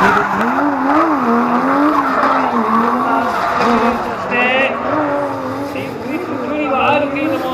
そして、ゆっくり距離はあるけれども、